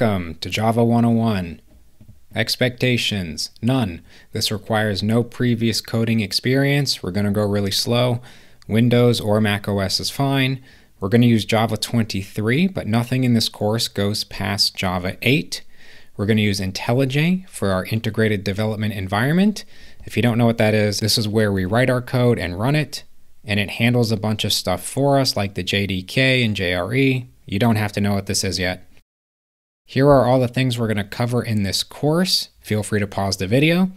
Welcome to Java 101. Expectations, none. This requires no previous coding experience. We're going to go really slow. Windows or Mac OS is fine. We're going to use Java 23, but nothing in this course goes past Java 8. We're going to use IntelliJ for our integrated development environment. If you don't know what that is, this is where we write our code and run it, and it handles a bunch of stuff for us like the JDK and JRE. You don't have to know what this is yet. Here are all the things we're going to cover in this course. Feel free to pause the video.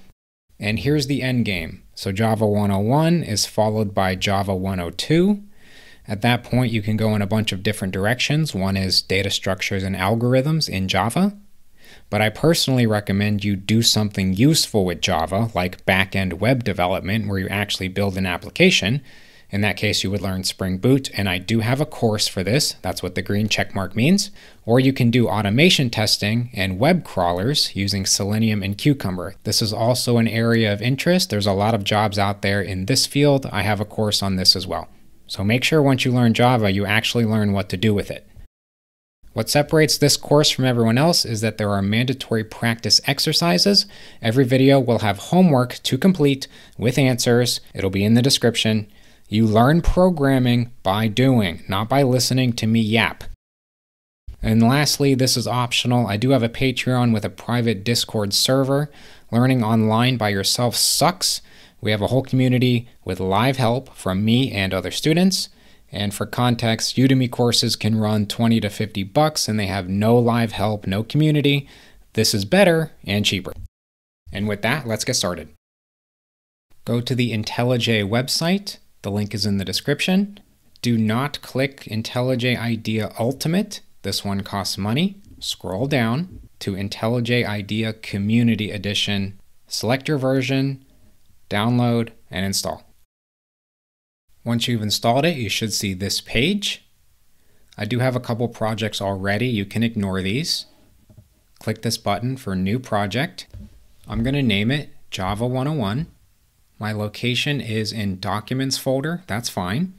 And here's the end game. So Java 101 is followed by Java 102. At that point, you can go in a bunch of different directions. One is data structures and algorithms in Java. But I personally recommend you do something useful with Java, like back-end web development, where you actually build an application, in that case, you would learn Spring Boot, and I do have a course for this. That's what the green check mark means. Or you can do automation testing and web crawlers using Selenium and Cucumber. This is also an area of interest. There's a lot of jobs out there in this field. I have a course on this as well. So make sure once you learn Java, you actually learn what to do with it. What separates this course from everyone else is that there are mandatory practice exercises. Every video will have homework to complete with answers. It'll be in the description. You learn programming by doing, not by listening to me yap. And lastly, this is optional. I do have a Patreon with a private Discord server. Learning online by yourself sucks. We have a whole community with live help from me and other students. And for context, Udemy courses can run 20 to 50 bucks and they have no live help, no community. This is better and cheaper. And with that, let's get started. Go to the IntelliJ website the link is in the description. Do not click IntelliJ IDEA Ultimate. This one costs money. Scroll down to IntelliJ IDEA Community Edition. Select your version, download, and install. Once you've installed it, you should see this page. I do have a couple projects already. You can ignore these. Click this button for New Project. I'm going to name it Java 101. My location is in Documents folder, that's fine.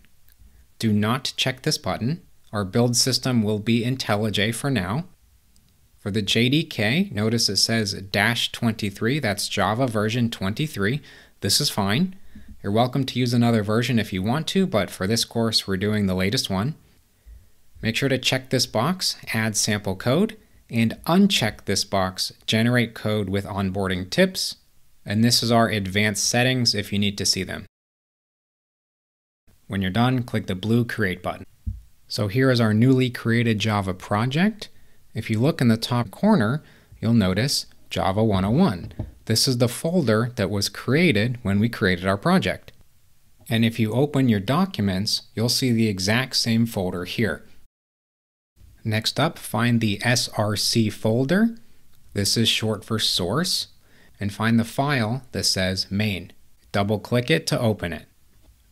Do not check this button. Our build system will be IntelliJ for now. For the JDK, notice it says dash 23, that's Java version 23. This is fine. You're welcome to use another version if you want to, but for this course, we're doing the latest one. Make sure to check this box, add sample code, and uncheck this box, generate code with onboarding tips, and this is our advanced settings if you need to see them. When you're done, click the blue Create button. So here is our newly created Java project. If you look in the top corner, you'll notice Java 101. This is the folder that was created when we created our project. And if you open your documents, you'll see the exact same folder here. Next up, find the SRC folder. This is short for source and find the file that says main. Double click it to open it.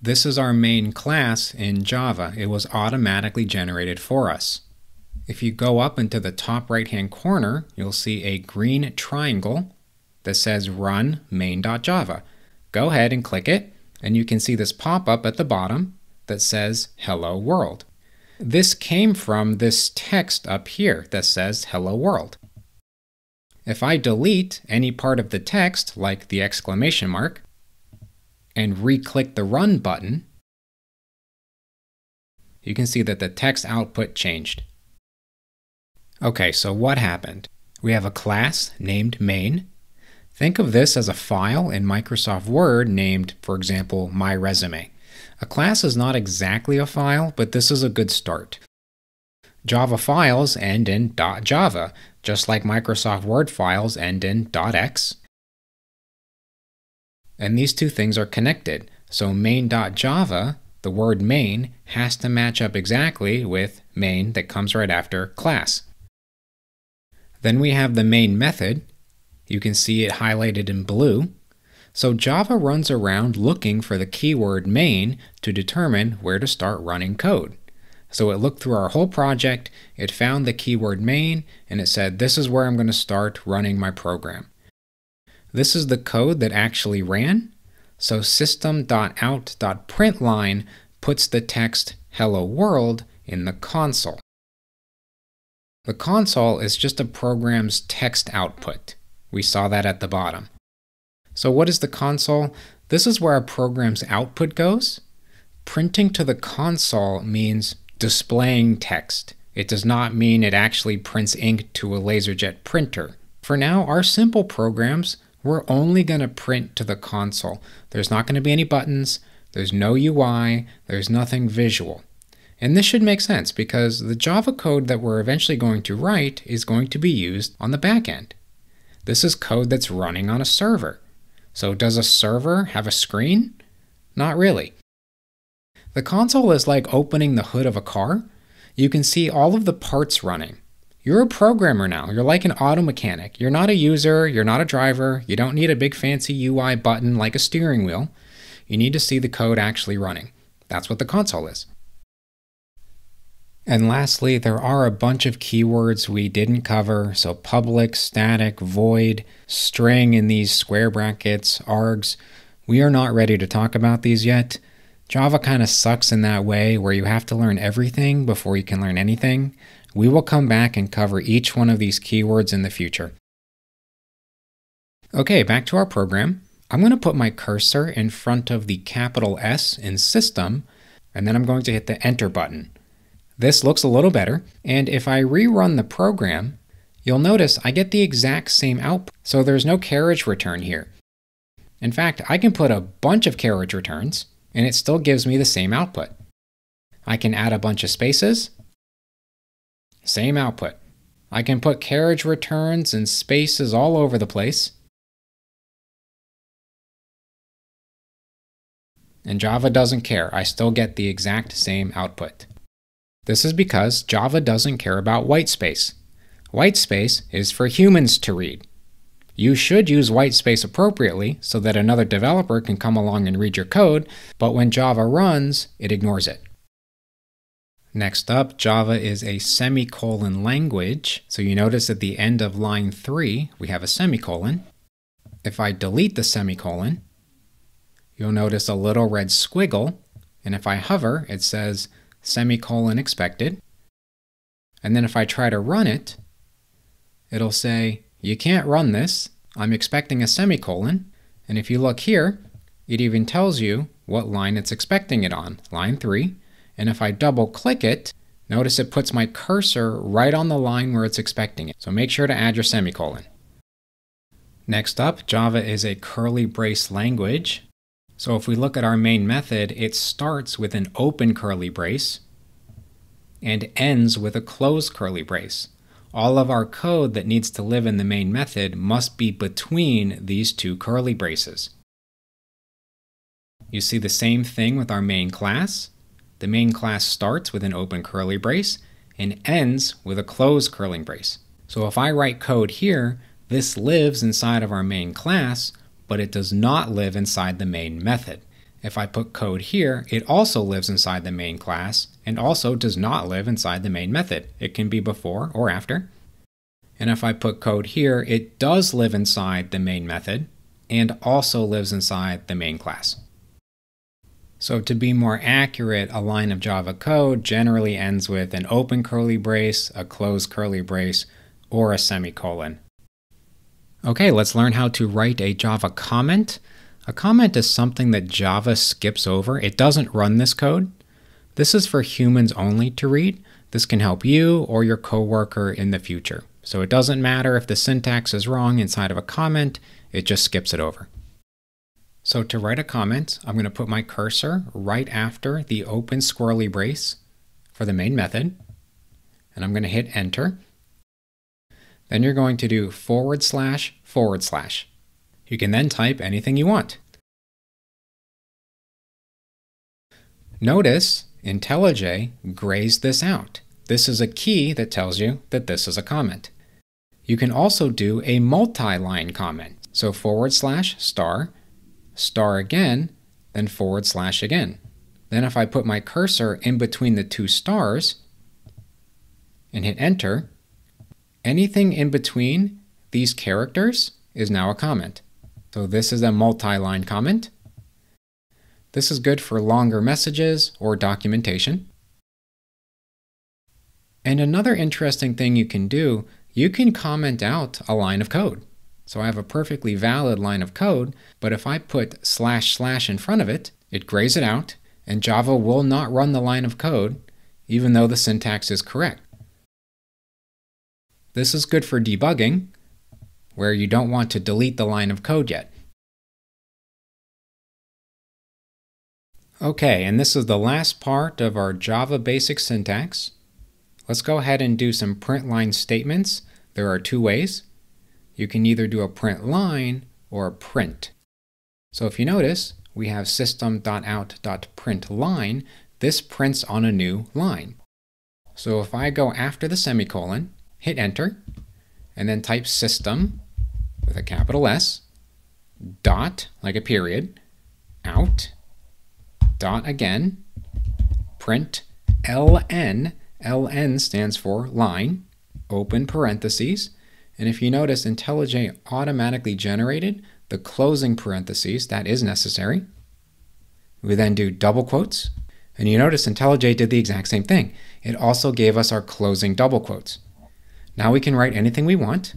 This is our main class in Java. It was automatically generated for us. If you go up into the top right hand corner, you'll see a green triangle that says run main.java. Go ahead and click it, and you can see this pop up at the bottom that says hello world. This came from this text up here that says hello world. If I delete any part of the text, like the exclamation mark, and re-click the Run button, you can see that the text output changed. Okay, so what happened? We have a class named main. Think of this as a file in Microsoft Word named, for example, my resume. A class is not exactly a file, but this is a good start. Java files end in .java, just like Microsoft Word files end in .x. And these two things are connected. So main.java, the word main, has to match up exactly with main that comes right after class. Then we have the main method. You can see it highlighted in blue. So Java runs around looking for the keyword main to determine where to start running code. So it looked through our whole project, it found the keyword main, and it said, this is where I'm going to start running my program. This is the code that actually ran. So system.out.println puts the text hello world in the console. The console is just a program's text output. We saw that at the bottom. So what is the console? This is where a program's output goes. Printing to the console means displaying text. It does not mean it actually prints ink to a LaserJet printer. For now, our simple programs, we're only going to print to the console. There's not going to be any buttons, there's no UI, there's nothing visual. And this should make sense because the Java code that we're eventually going to write is going to be used on the back end. This is code that's running on a server. So does a server have a screen? Not really. The console is like opening the hood of a car. You can see all of the parts running. You're a programmer now. You're like an auto mechanic. You're not a user, you're not a driver, you don't need a big fancy UI button like a steering wheel. You need to see the code actually running. That's what the console is. And lastly, there are a bunch of keywords we didn't cover. So public, static, void, string in these square brackets, args. We are not ready to talk about these yet. Java kind of sucks in that way where you have to learn everything before you can learn anything. We will come back and cover each one of these keywords in the future. Okay, back to our program. I'm going to put my cursor in front of the capital S in System, and then I'm going to hit the Enter button. This looks a little better, and if I rerun the program, you'll notice I get the exact same output, so there's no carriage return here. In fact, I can put a bunch of carriage returns, and it still gives me the same output. I can add a bunch of spaces, same output. I can put carriage returns and spaces all over the place. And Java doesn't care, I still get the exact same output. This is because Java doesn't care about whitespace. Whitespace is for humans to read. You should use whitespace appropriately so that another developer can come along and read your code, but when Java runs, it ignores it. Next up, Java is a semicolon language. So you notice at the end of line 3, we have a semicolon. If I delete the semicolon, you'll notice a little red squiggle. And if I hover, it says semicolon expected. And then if I try to run it, it'll say, you can't run this. I'm expecting a semicolon. And if you look here, it even tells you what line it's expecting it on, line 3. And if I double click it, notice it puts my cursor right on the line where it's expecting it. So make sure to add your semicolon. Next up, Java is a curly brace language. So if we look at our main method, it starts with an open curly brace and ends with a closed curly brace. All of our code that needs to live in the main method must be between these two curly braces. You see the same thing with our main class. The main class starts with an open curly brace and ends with a closed curling brace. So if I write code here, this lives inside of our main class, but it does not live inside the main method. If I put code here, it also lives inside the main class and also does not live inside the main method. It can be before or after. And if I put code here, it does live inside the main method and also lives inside the main class. So to be more accurate, a line of Java code generally ends with an open curly brace, a closed curly brace, or a semicolon. Okay, let's learn how to write a Java comment. A comment is something that Java skips over. It doesn't run this code. This is for humans only to read. This can help you or your coworker in the future. So it doesn't matter if the syntax is wrong inside of a comment, it just skips it over. So to write a comment, I'm going to put my cursor right after the open squirrely brace for the main method, and I'm going to hit enter. Then you're going to do forward slash forward slash. You can then type anything you want. Notice IntelliJ grays this out. This is a key that tells you that this is a comment. You can also do a multi-line comment. So forward slash star star again, then forward slash again. Then if I put my cursor in between the two stars and hit enter, anything in between these characters is now a comment. So this is a multi-line comment. This is good for longer messages or documentation. And another interesting thing you can do, you can comment out a line of code. So I have a perfectly valid line of code, but if I put slash slash in front of it, it grays it out, and Java will not run the line of code, even though the syntax is correct. This is good for debugging, where you don't want to delete the line of code yet. Okay, and this is the last part of our Java basic syntax. Let's go ahead and do some print line statements. There are two ways. You can either do a print line or a print. So if you notice, we have system.out.println. This prints on a new line. So if I go after the semicolon, hit enter, and then type system with a capital S, dot, like a period, out, dot again, print ln, ln stands for line, open parentheses, and if you notice, IntelliJ automatically generated the closing parentheses, that is necessary. We then do double quotes, and you notice IntelliJ did the exact same thing. It also gave us our closing double quotes. Now we can write anything we want.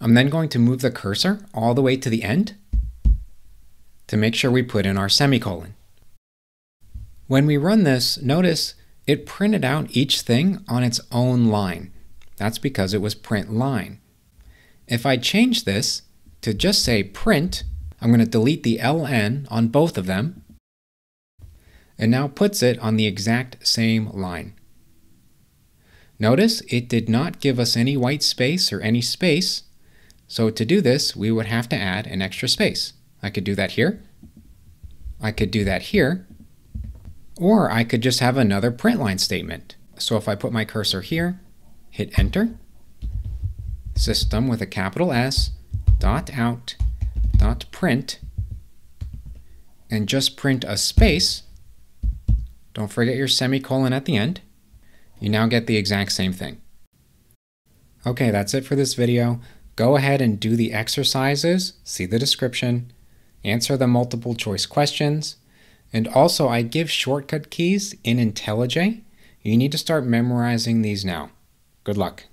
I'm then going to move the cursor all the way to the end to make sure we put in our semicolon. When we run this, notice it printed out each thing on its own line. That's because it was print line. If I change this to just say print, I'm going to delete the ln on both of them. It now puts it on the exact same line. Notice it did not give us any white space or any space, so to do this, we would have to add an extra space. I could do that here. I could do that here. Or I could just have another print line statement. So if I put my cursor here, hit enter, system with a capital S, dot out, dot print, and just print a space, don't forget your semicolon at the end, you now get the exact same thing. Okay, that's it for this video. Go ahead and do the exercises, see the description, answer the multiple choice questions, and also I give shortcut keys in IntelliJ. You need to start memorizing these now. Good luck.